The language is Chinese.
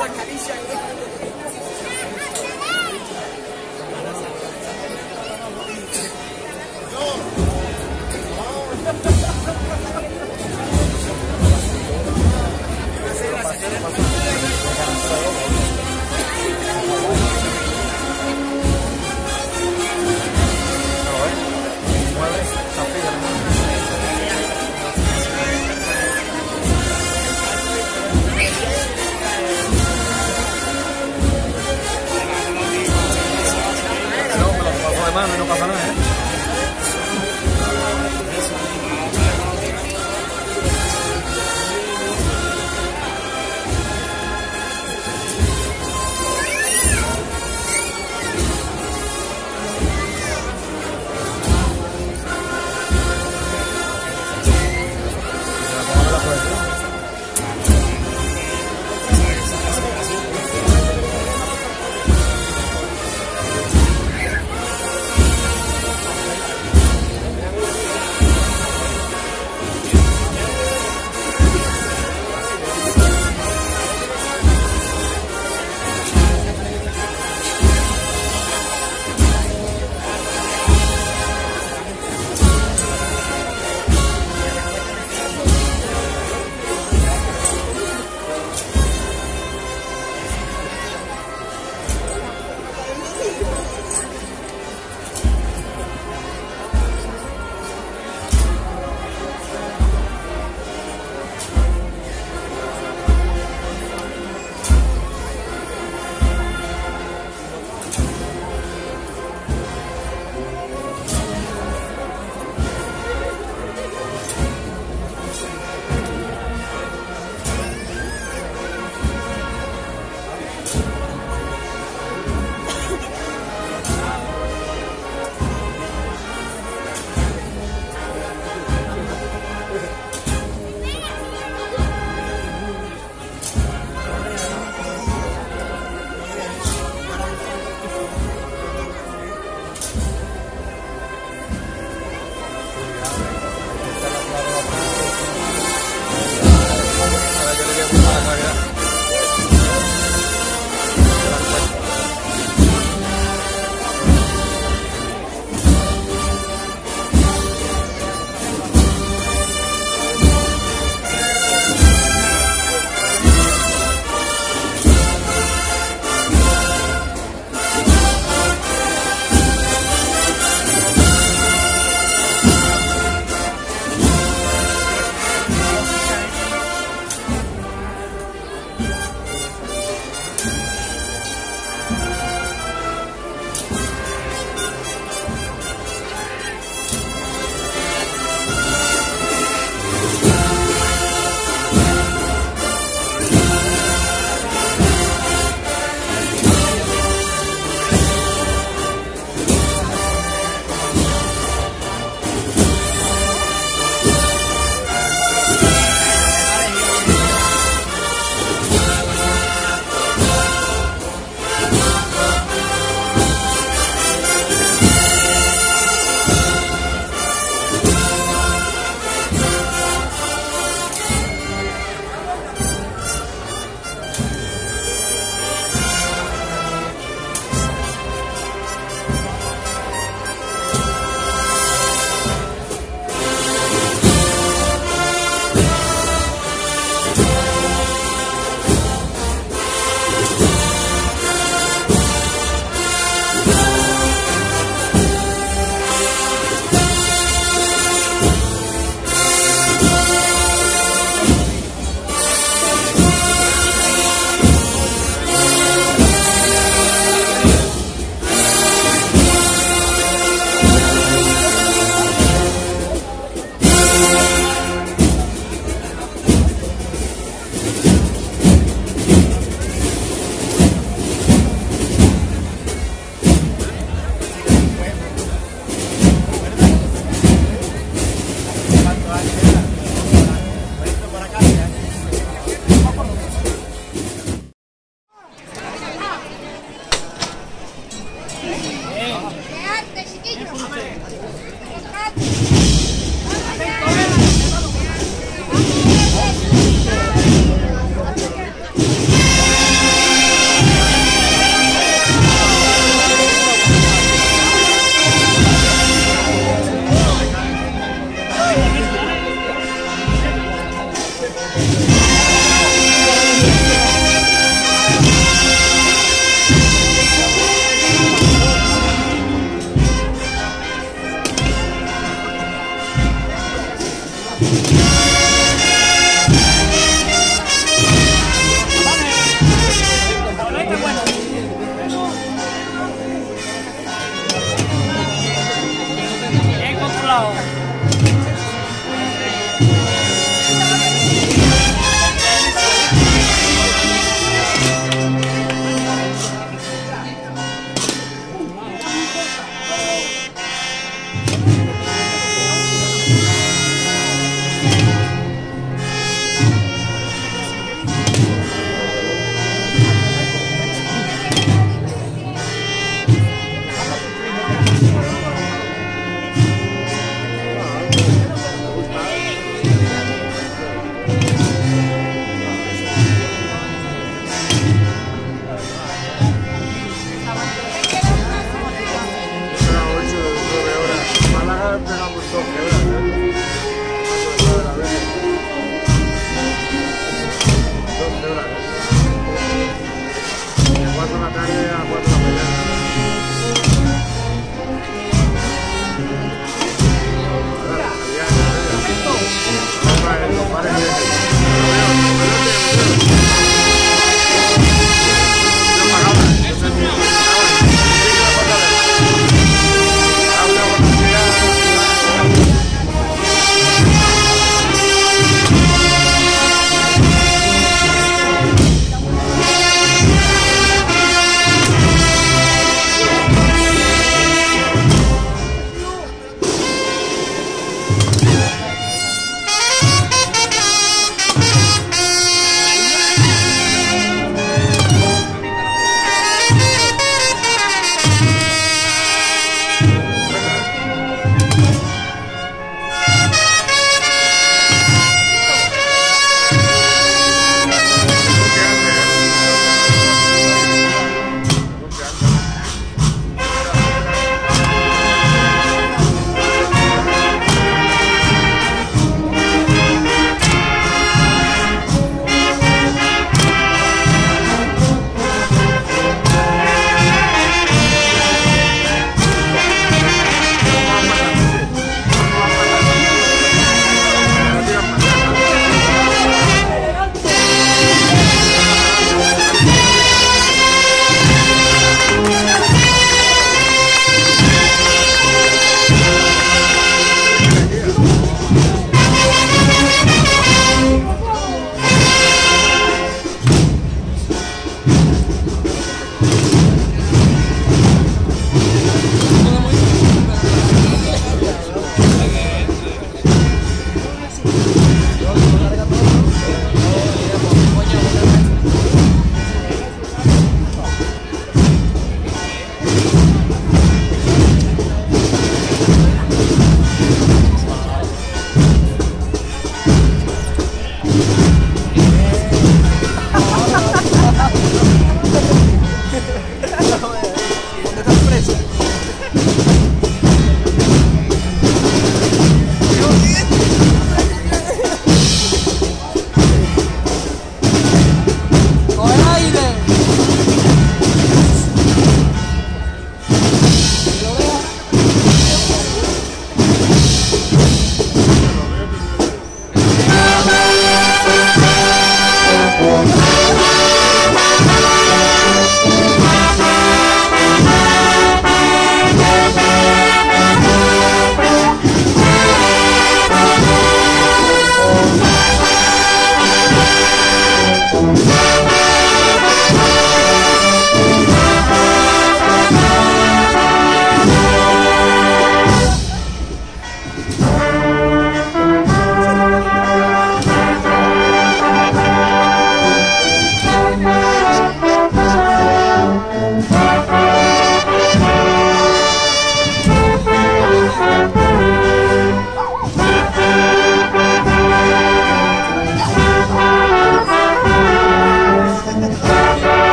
Para acá, So